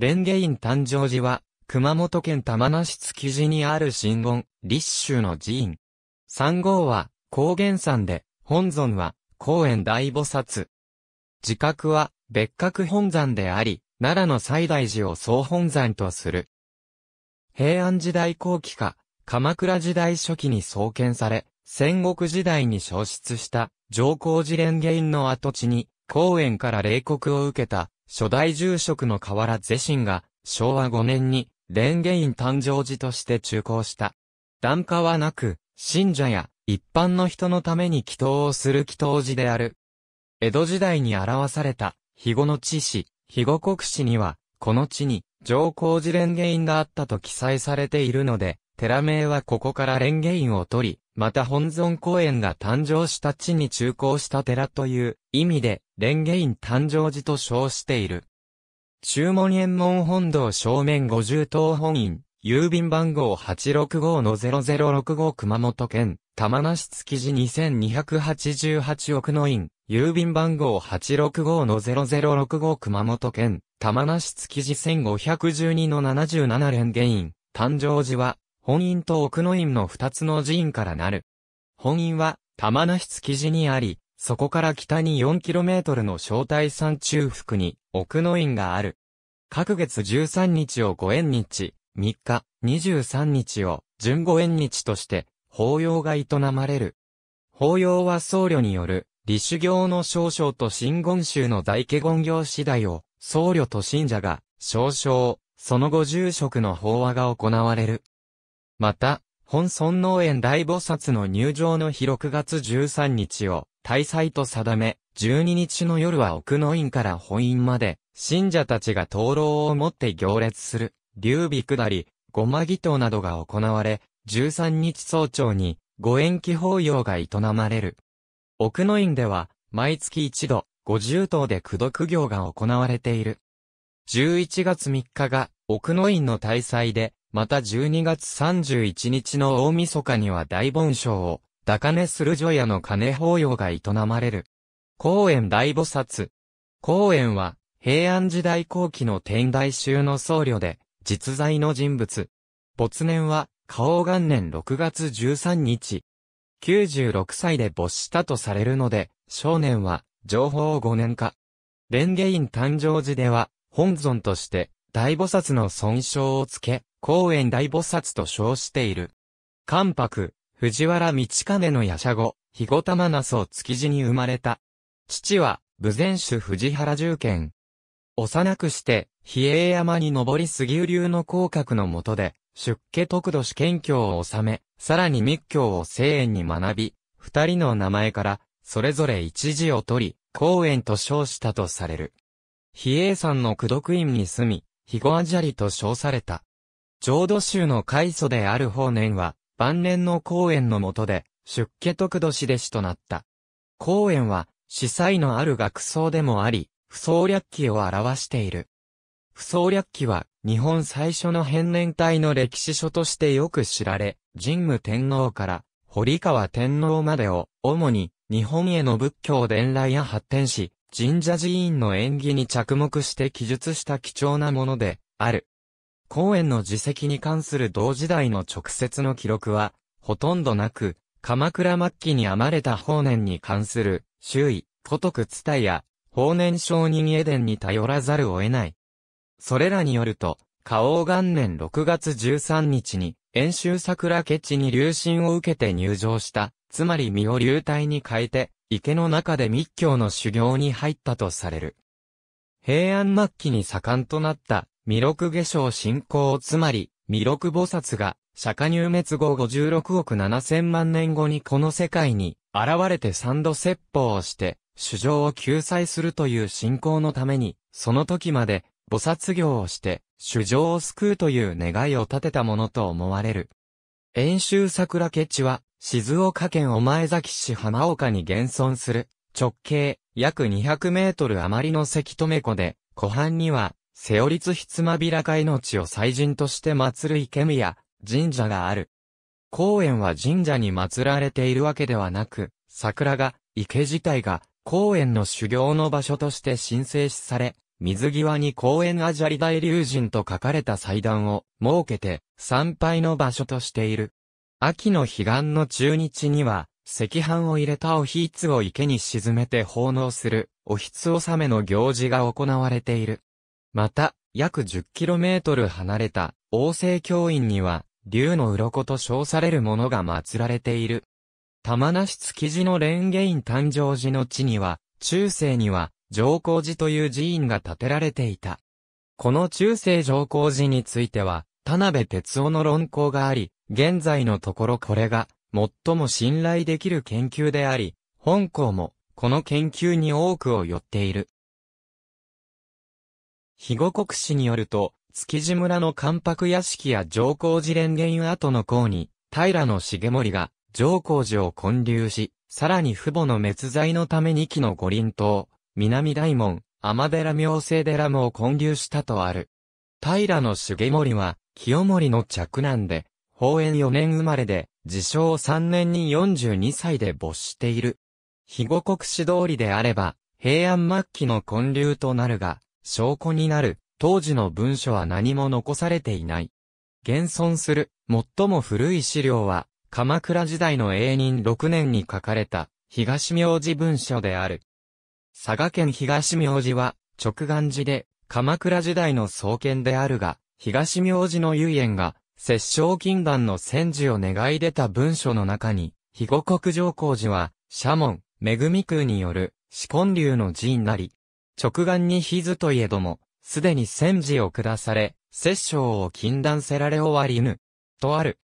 蓮華院誕生寺は、熊本県玉名市築地にある神言、立宗の寺院。三号は、高原山で、本尊は、高園大菩薩。自覚は、別格本山であり、奈良の西大寺を総本山とする。平安時代後期か、鎌倉時代初期に創建され、戦国時代に消失した上皇寺蓮華院の跡地に、公園から霊国を受けた初代住職の河原是神が昭和5年に蓮華院誕生寺として中興した。檀家はなく、信者や一般の人のために祈祷をする祈祷寺である。江戸時代に表された、肥後の地市、肥後国史には、この地に上皇寺蓮華院があったと記載されているので、寺名はここから蓮華院を取り、また本尊公園が誕生した地に中興した寺という意味で、蓮華院誕生寺と称している。注文円門本堂正面50等本院、郵便番号865-0065熊本県、玉名市築地2288億の院、郵便番号865-0065熊本県、玉名市築地1512-77蓮華院、誕生寺は、本院と奥の院の二つの寺院からなる。本院は、玉名市築地にあり、そこから北に 4km の小体山中腹に、奥の院がある。各月13日を五円日、3日、23日を準五円日として、法要が営まれる。法要は僧侶による、理修行の少々と真言宗の大家言行次第を、僧侶と信者が、少々、その後住職の法話が行われる。また、本尊農園大菩薩の入場の日6月13日を大祭と定め、12日の夜は奥の院から本院まで、信者たちが灯籠を持って行列する、劉備下り、ごま祈祷などが行われ、13日早朝に、ご延期法要が営まれる。奥の院では、毎月一度、五十頭で駆読業が行われている。11月3日が、奥の院の大祭で、また12月31日の大晦日には大盆章を、高値する除夜の金法要が営まれる。公園大菩薩。公園は、平安時代後期の天台宗の僧侶で、実在の人物。没年は、花王元年6月13日。96歳で没したとされるので、少年は、情報5年か。蓮華院誕生時では、本尊として、大菩薩の尊称をつけ、公園大菩薩と称している。関白、藤原道金の夜叉後、肥後玉那須築地に生まれた。父は、武前主藤原重賢。幼くして、比叡山に登り杉雨流の広角の下で、出家徳度試験教を収め、さらに密教を聖園に学び、二人の名前から、それぞれ一字を取り、公園と称したとされる。比叡山の苦読院に住み、肥後アジャリと称された。浄土宗の開祖である法年は、晩年の公園の下で、出家徳土師弟子となった。公園は、司祭のある学僧でもあり、不総略記を表している。不総略記は、日本最初の変年体の歴史書としてよく知られ、神武天皇から、堀川天皇までを、主に、日本への仏教伝来や発展し、神社寺院の演技に着目して記述した貴重なもので、ある。公園の自責に関する同時代の直接の記録は、ほとんどなく、鎌倉末期に編まれた法年に関する、周囲、古徳伝や、法年承認エデンに頼らざるを得ない。それらによると、花王元年6月13日に、遠州桜ケチに流進を受けて入場した、つまり身を流体に変えて、池の中で密教の修行に入ったとされる。平安末期に盛んとなった弥勒下生信仰つまり、弥勒菩薩が、釈迦入滅後56億7000万年後にこの世界に現れて三度説法をして、主情を救済するという信仰のために、その時まで菩薩業をして、主情を救うという願いを立てたものと思われる。遠州桜ケチは、静岡県御前崎市浜岡に現存する、直径約200メートル余りの関留湖で、湖畔にはセオリツひつまびらか命を祭神として祀る池宮、神社がある。公園は神社に祀られているわけではなく、桜が、池自体が、公園の修行の場所として神聖視され、水際に公園アジャリ大龍神と書かれた祭壇を設けて参拝の場所としている。秋の彼岸の中日には、赤飯を入れたおひつを池に沈めて奉納する、おひつ納めの行事が行われている。また、約 10km 離れた、王政教院には、竜の鱗と称されるものが祀られている。玉梨築地の蓮華院誕生寺の地には、中世には、上皇寺という寺院が建てられていた。この中世上皇寺については、田辺哲夫の論考があり、現在のところこれが、最も信頼できる研究であり、本校も、この研究に多くを寄っている。肥後国史によると、築地村の関白屋敷や上皇寺蓮華院跡の校に、平野重盛が、上皇寺を建立し、さらに父母の滅罪のために期の五輪島、南大門、天寺明星寺も建立したとある。平野重盛は、清盛の着男で、法延4年生まれで、自称3年に42歳で没している。肥後国史通りであれば、平安末期の建立となるが、証拠になる、当時の文書は何も残されていない。現存する、最も古い資料は、鎌倉時代の永人6年に書かれた、東明寺文書である。佐賀県東明寺は、直願寺で、鎌倉時代の創建であるが、東明寺の遊園が、摂政禁断の戦時を願い出た文書の中に、肥後国上皇寺は、社門、恵宮による、死根流の寺院なり、直願に秘図といえども、すでに戦時を下され、摂政を禁断せられ終わりぬ、とある。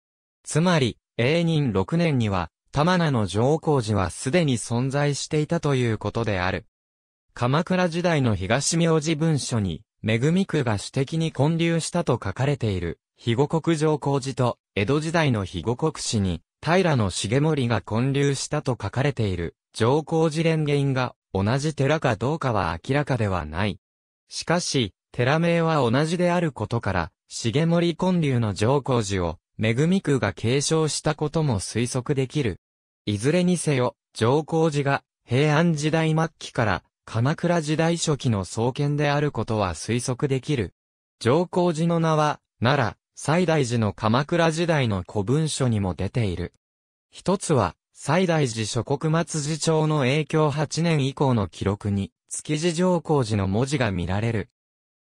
つまり、永人6年には、玉名の上皇寺はすでに存在していたということである。鎌倉時代の東明寺文書に、恵宮が私的に建立したと書かれている、肥後国上皇寺と、江戸時代の肥後国史に、平野重盛が建立したと書かれている、上皇寺蓮華院が、同じ寺かどうかは明らかではない。しかし、寺名は同じであることから、重盛建立の上皇寺を、恵宮が継承したことも推測できる。いずれにせよ、上皇寺が平安時代末期から鎌倉時代初期の創建であることは推測できる。上皇寺の名は、奈良、西大寺の鎌倉時代の古文書にも出ている。一つは、西大寺諸国末寺町の影響8年以降の記録に、築地上皇寺の文字が見られる。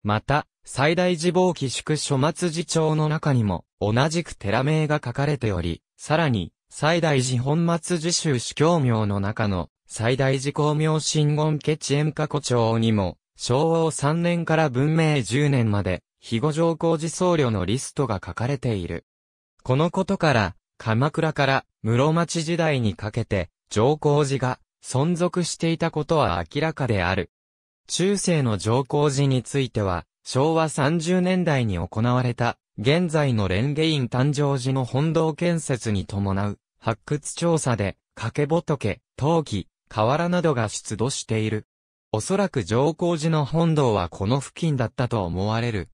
また、最大寺坊記宿書末寺町の中にも、同じく寺名が書かれており、さらに、最大寺本末寺宗司教名の中の、最大寺公明真言家知縁過去帳にも、昭和3年から文明10年まで、肥後上皇寺僧侶のリストが書かれている。このことから、鎌倉から室町時代にかけて、上皇寺が存続していたことは明らかである。中世の上皇寺については、昭和30年代に行われた、現在の蓮華院誕生寺の本堂建設に伴う、発掘調査で、掛け仏、陶器、瓦などが出土している。おそらく上皇寺の本堂はこの付近だったと思われる。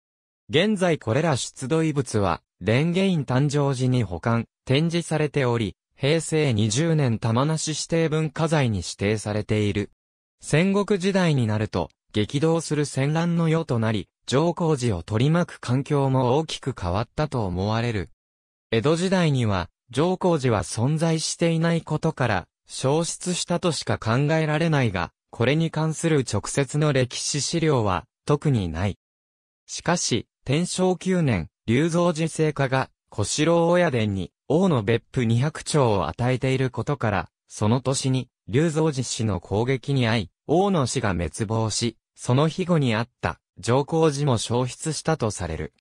現在これら出土遺物は、蓮華院誕生寺に保管、展示されており、平成20年玉梨指定文化財に指定されている。戦国時代になると、激動する戦乱の世となり、上皇寺を取り巻く環境も大きく変わったと思われる。江戸時代には、上皇寺は存在していないことから、消失したとしか考えられないが、これに関する直接の歴史資料は、特にない。しかし、天正9年、龍造寺聖家が、小四郎親伝に、王の別府200丁を与えていることから、その年に、龍造寺氏の攻撃に遭い、王の死が滅亡し、その庇護にあった上皇寺も消失したとされる。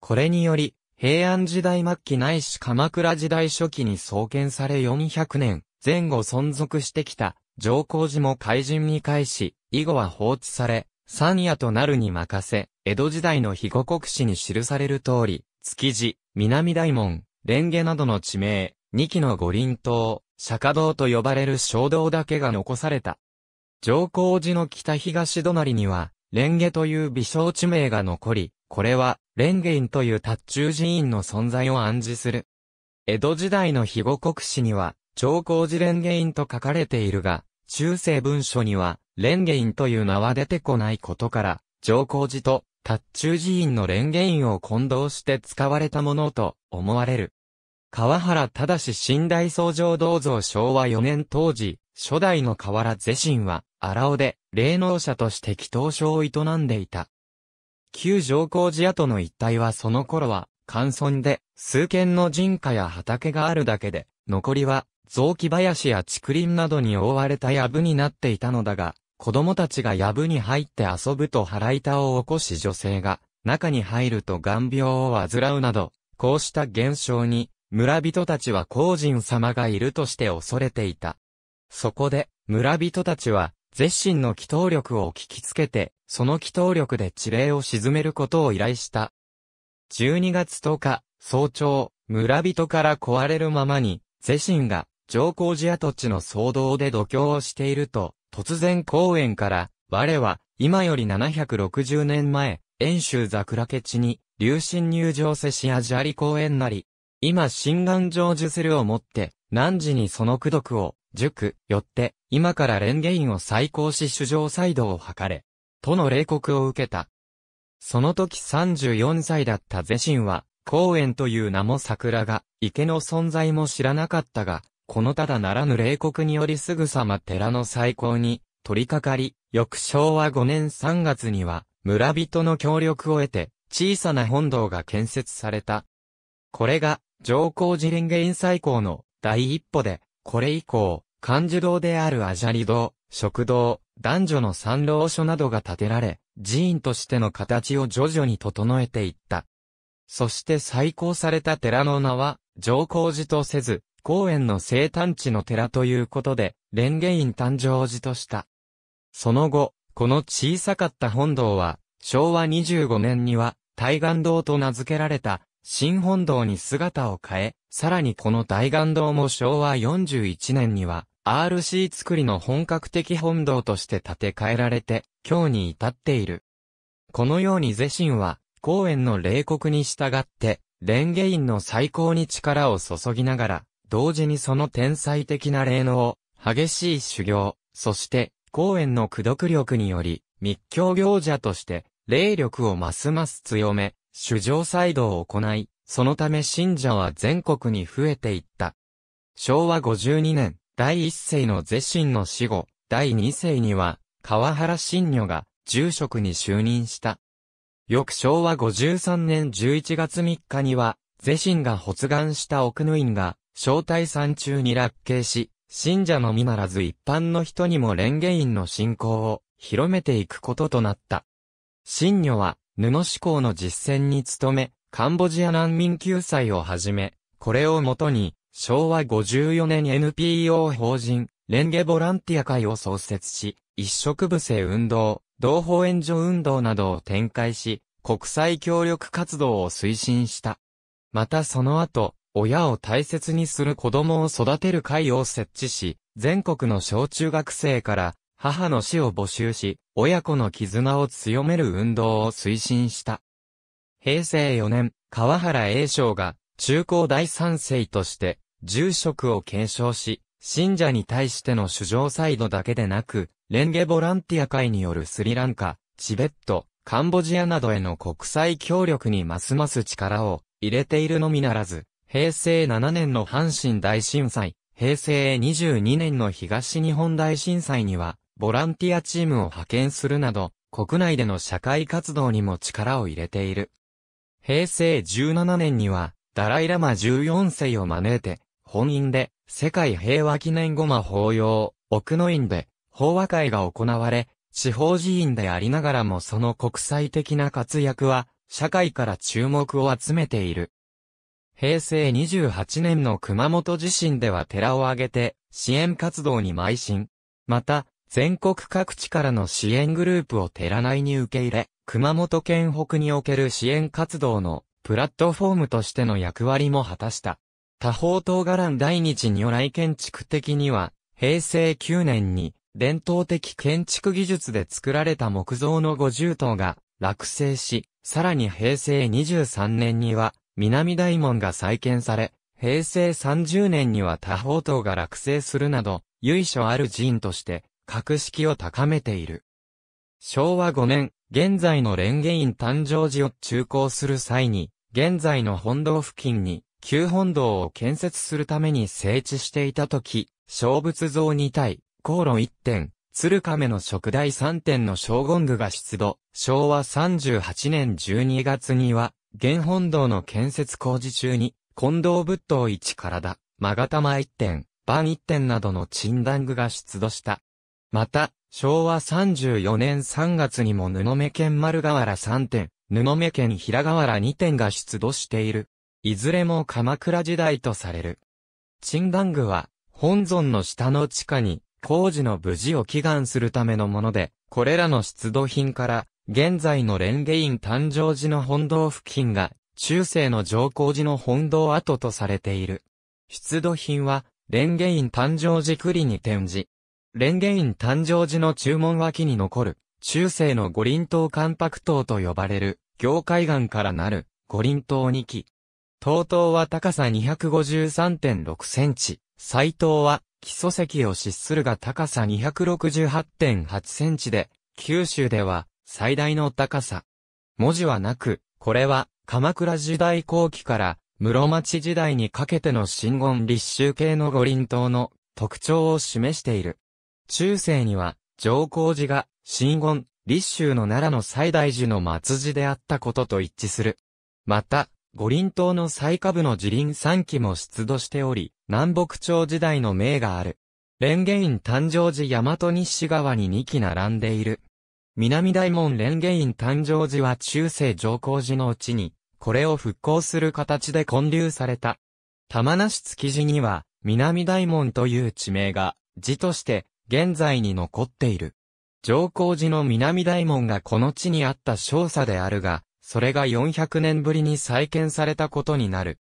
これにより、平安時代末期ないし鎌倉時代初期に創建され400年前後存続してきた上皇寺も怪人に返し、以後は放置され、山野となるに任せ、江戸時代の肥後国史に記される通り、築地、南大門、蓮華などの地名、二期の五輪島、釈迦堂と呼ばれる小道だけが残された。上皇寺の北東隣には、蓮華という微小地名が残り、これは、蓮華院という達中寺院の存在を暗示する。江戸時代の肥後国史には、上皇寺蓮華院と書かれているが、中世文書には、蓮華院という名は出てこないことから、上皇寺と達中寺院の蓮華院を混同して使われたものと思われる。川原正新大僧正銅像昭和4年当時、初代の河原是神は、荒尾で、霊能者として祈祷所を営んでいた。旧上皇寺跡の一帯はその頃は、乾村で、数軒の人家や畑があるだけで、残りは、雑木林や竹林などに覆われた藪になっていたのだが、子供たちが藪に入って遊ぶと腹痛を起こし女性が、中に入ると眼病を患うなど、こうした現象に、村人たちは皇人様がいるとして恐れていた。そこで、村人たちは、絶神の祈祷力を聞きつけて、その祈祷力で地霊を沈めることを依頼した。12月10日、早朝、村人から壊れるままに、絶神が、上皇寺跡地の騒動で度胸をしていると、突然公園から、我は、今より760年前、遠州桜家地に、流神入場せしや砂利公園なり、今心願成就するをもって、何時にその苦毒を、塾、よって、今から蓮華院を再興し主上再度を図れ、との霊告を受けた。その時34歳だったゼシンは、公園という名も桜が、池の存在も知らなかったが、このただならぬ霊告によりすぐさま寺の再興に取り掛かり、翌昭和5年3月には、村人の協力を得て、小さな本堂が建設された。これが、上皇寺蓮華院再興の第一歩で、これ以降、漢樹堂であるアジャリ堂、食堂、男女の三老所などが建てられ、寺院としての形を徐々に整えていった。そして再興された寺の名は、上皇寺とせず、公園の生誕地の寺ということで、蓮華院誕生寺とした。その後、この小さかった本堂は、昭和25年には、大願堂と名付けられた、新本堂に姿を変え、さらにこの大願堂も昭和41年には、RC 作りの本格的本堂として建て替えられて、今日に至っている。このようにゼシンは、公園の霊国に従って、蓮華院の最高に力を注ぎながら、同時にその天才的な霊能、激しい修行、そして、公園の苦読力により、密教行者として、霊力をますます強め、主上祭道を行い、そのため信者は全国に増えていった。昭和52年、第一世のゼシンの死後、第二世には、川原新女が住職に就任した。翌昭和53年11月3日には、ゼシンが発願した奥の院が、招待山中に落慶し、信者のみならず一般の人にも蓮華院の信仰を広めていくこととなった。新女は、布志向の実践に努め、カンボジア難民救済をはじめ、これをもとに、昭和54年 NPO 法人、レンゲボランティア会を創設し、一色部制運動、同胞援助運動などを展開し、国際協力活動を推進した。またその後、親を大切にする子供を育てる会を設置し、全国の小中学生から母の死を募集し、親子の絆を強める運動を推進した。平成4年、川原栄翔が中高第三世として住職を継承し、信者に対しての主上サイドだけでなく、レンゲボランティア会によるスリランカ、チベット、カンボジアなどへの国際協力にますます力を入れているのみならず、平成7年の阪神大震災、平成22年の東日本大震災には、ボランティアチームを派遣するなど、国内での社会活動にも力を入れている。平成17年には、ダライラマ14世を招いて、本院で、世界平和記念語魔法要、奥の院で、法和会が行われ、地方寺院でありながらもその国際的な活躍は、社会から注目を集めている。平成28年の熊本地震では寺を挙げて支援活動に邁進。また、全国各地からの支援グループを寺内に受け入れ、熊本県北における支援活動のプラットフォームとしての役割も果たした。多宝島伽藍大日如来建築的には、平成9年に伝統的建築技術で作られた木造の五重塔が落成し、さらに平成23年には南大門が再建され、平成30年には多宝塔が落成するなど、由緒ある寺院として格式を高めている。昭和5年、現在の蓮華院誕生寺を中行する際に、現在の本堂付近に、旧本堂を建設するために整地していた時、小仏像2体、航路1点、鶴亀の食台3点の小言具が出土。昭和38年12月には、現本堂の建設工事中に、近藤仏塔1からだ、勾玉1点、板1点などの鎮断具が出土した。また、昭和34年3月にも布目県丸河原3点、布目県平河原2点が出土している。いずれも鎌倉時代とされる。鎮断具は、本尊の下の地下に、工事の無事を祈願するためのもので、これらの出土品から、現在の蓮華院誕生寺の本堂付近が、中世の上皇寺の本堂跡とされている。出土品は、蓮華院誕生寺栗に展示。蓮華院誕生寺の注文脇に残る、中世の五輪塔関白塔と呼ばれる、行海岸からなる、五輪塔2基。塔塔は高さ253.6センチ、最塔は、基礎石を疾するが高さ268.8センチで、九州では、最大の高さ。文字はなく、これは、鎌倉時代後期から、室町時代にかけての真言立宗系の五輪塔の特徴を示している。中世には、上皇寺が、真言、立宗の奈良の最大寺の末寺であったことと一致する。また、五輪島の最下部の寺林三期も出土しており、南北朝時代の名がある。蓮華院誕生寺大和西側に2基並んでいる。南大門蓮華院誕生寺は中世上皇寺のうちに、これを復興する形で建立された。玉梨築地には、南大門という地名が、字として現在に残っている。上皇寺の南大門がこの地にあった少佐であるが、それが400年ぶりに再建されたことになる。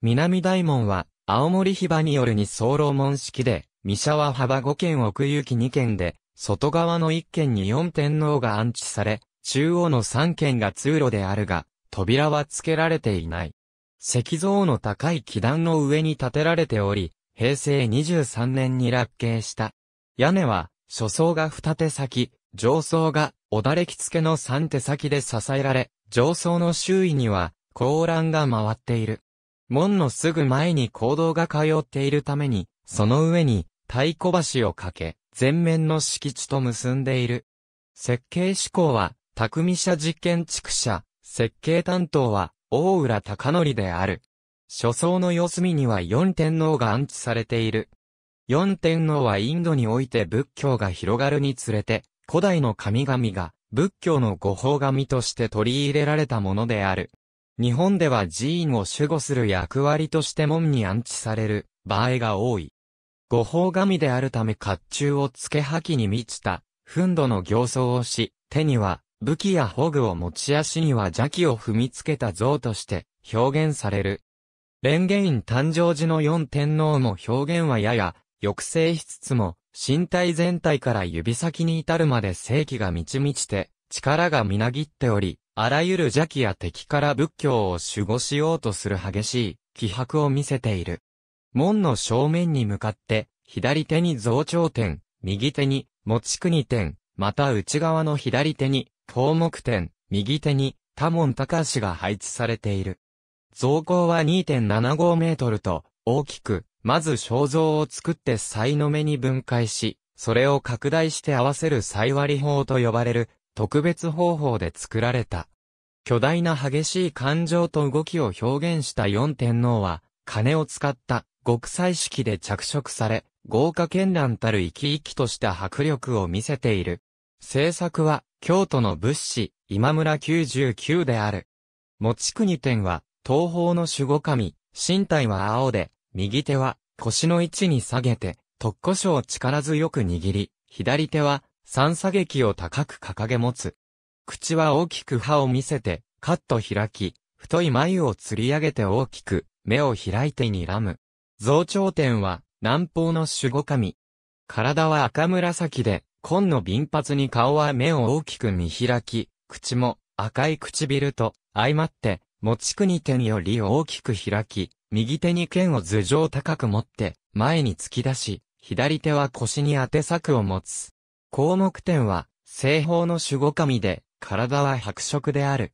南大門は、青森比場による二層楼門式で、三沢幅5軒奥行き2軒で、外側の1軒に4天皇が安置され、中央の3軒が通路であるが、扉は付けられていない。石像の高い基壇の上に建てられており、平成23年に落慶した。屋根は、初層が二手先、上層が、おだれき付けの三手先で支えられ、上層の周囲には、高欄が回っている。門のすぐ前に行動が通っているために、その上に、太鼓橋を架け、全面の敷地と結んでいる。設計志向は、匠社実験築者、設計担当は、大浦隆則である。初層の四隅には四天皇が安置されている。四天皇はインドにおいて仏教が広がるにつれて、古代の神々が仏教の御法神として取り入れられたものである。日本では寺院を守護する役割として門に安置される場合が多い。御法神であるため甲冑を付け吐きに満ちた、憤怒の形相をし、手には武器や保具を持ち足には邪気を踏みつけた像として表現される。蓮華院誕生時の四天皇も表現はやや抑制しつつも、身体全体から指先に至るまで正気が満ち満ちて、力がみなぎっており、あらゆる邪気や敵から仏教を守護しようとする激しい気迫を見せている。門の正面に向かって、左手に増長点、右手に持国点、また内側の左手に項目点、右手に多門高橋が配置されている。増高は2.75メートルと大きく、まず肖像を作って才の目に分解し、それを拡大して合わせる才割法と呼ばれる特別方法で作られた。巨大な激しい感情と動きを表現した四天皇は、金を使った極彩式で着色され、豪華絢爛たる生き生きとした迫力を見せている。制作は、京都の仏師、今村99である。持ち国天は、東方の守護神、身体は青で、右手は腰の位置に下げて、特古書を力強く握り、左手は三差劇を高く掲げ持つ。口は大きく歯を見せて、カッと開き、太い眉を吊り上げて大きく、目を開いて睨む。増長点は、南方の守護神。体は赤紫で、紺の銀髪に顔は目を大きく見開き、口も赤い唇と相まって、持ち国点より大きく開き、右手に剣を頭上高く持って、前に突き出し、左手は腰に当て柵を持つ。項目点は、西方の守護神で、体は白色である。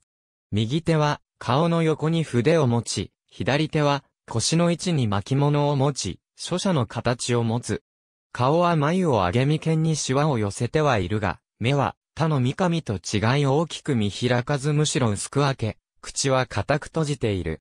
右手は顔の横に筆を持ち、左手は腰の位置に巻物を持ち、書写の形を持つ。顔は眉を上げ眉間にシワを寄せてはいるが、目は他の三上と違い大きく見開かずむしろ薄く開け、口は固く閉じている。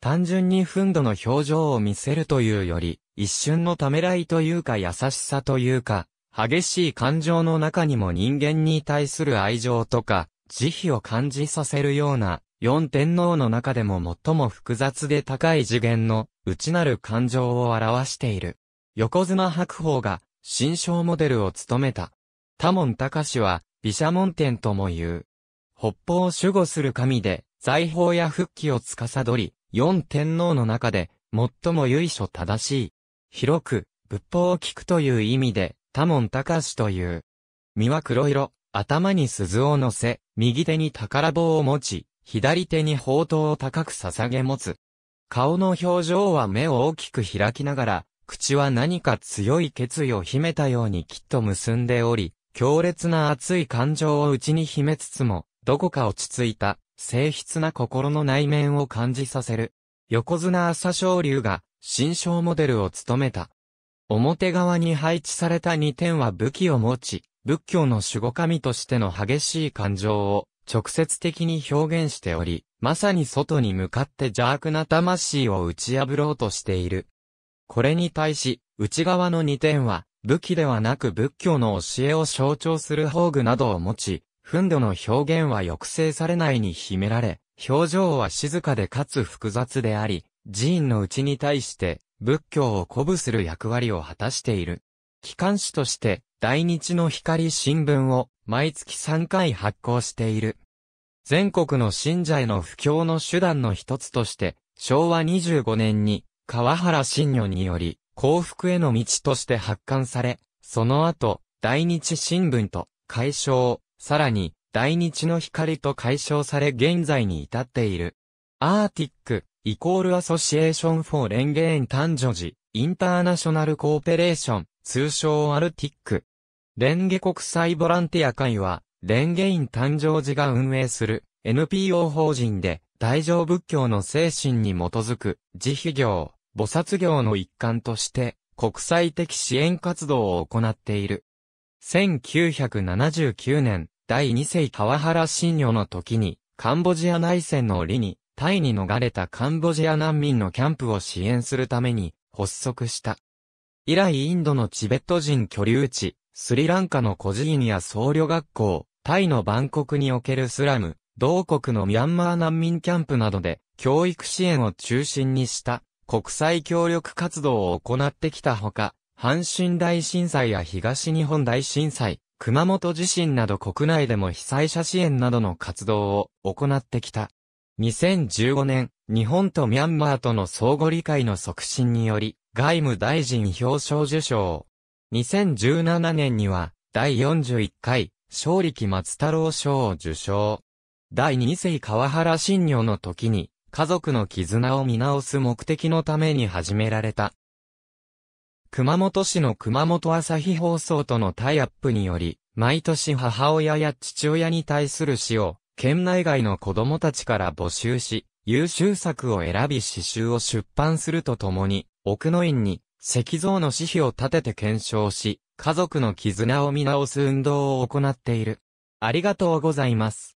単純に憤怒の表情を見せるというより、一瞬のためらいというか優しさというか、激しい感情の中にも人間に対する愛情とか、慈悲を感じさせるような、四天皇の中でも最も複雑で高い次元の内なる感情を表している。横綱白鵬が新章モデルを務めた。多門隆は、毘沙門天とも言う。北方を守護する神で、財宝や復帰を司り、四天皇の中で、最も由緒正しい。広く、仏法を聞くという意味で、多門隆という。身は黒色、頭に鈴を乗せ、右手に宝棒を持ち、左手に宝刀を高く捧げ持つ。顔の表情は目を大きく開きながら、口は何か強い決意を秘めたようにきっと結んでおり、強烈な熱い感情を内に秘めつつも、どこか落ち着いた、静筆な心の内面を感じさせる。横綱朝青龍が、新章モデルを務めた。表側に配置された2点は武器を持ち、仏教の守護神としての激しい感情を直接的に表現しており、まさに外に向かって邪悪な魂を打ち破ろうとしている。これに対し、内側の2点は、武器ではなく仏教の教えを象徴する宝具などを持ち、憤怒の表現は抑制されないに秘められ、表情は静かでかつ複雑であり、寺院の内に対して仏教を鼓舞する役割を果たしている。機関紙として大日の光新聞を毎月3回発行している。全国の信者への布教の手段の一つとして、昭和25年に川原信女により幸福への道として発刊され、その後、大日新聞と解消、さらに、大日の光と解消され現在に至っている。アーティック、イコールアソシエーションフォーレンゲーン誕生時、インターナショナルコーペレーション、通称アルティック。レンゲ国際ボランティア会は、レンゲイン誕生時が運営する NPO 法人で、大乗仏教の精神に基づく慈悲業、菩薩業の一環として、国際的支援活動を行っている。1979年、第二世川原新女の時に、カンボジア内戦の折に、タイに逃れたカンボジア難民のキャンプを支援するために、発足した。以来インドのチベット人居留地、スリランカの孤児院や僧侶学校、タイのバンコクにおけるスラム、同国のミャンマー難民キャンプなどで、教育支援を中心にした国際協力活動を行ってきたほか、阪神大震災や東日本大震災、熊本地震など国内でも被災者支援などの活動を行ってきた。2015年、日本とミャンマーとの相互理解の促進により、外務大臣表彰受賞。2017年には、第41回、勝力松太郎賞を受賞。第2世川原新女の時に、家族の絆を見直す目的のために始められた。熊本市の熊本朝日放送とのタイアップにより、毎年母親や父親に対する詩を、県内外の子供たちから募集し、優秀作を選び詩集を出版するとともに、奥の院に石像の死碑を立てて検証し、家族の絆を見直す運動を行っている。ありがとうございます。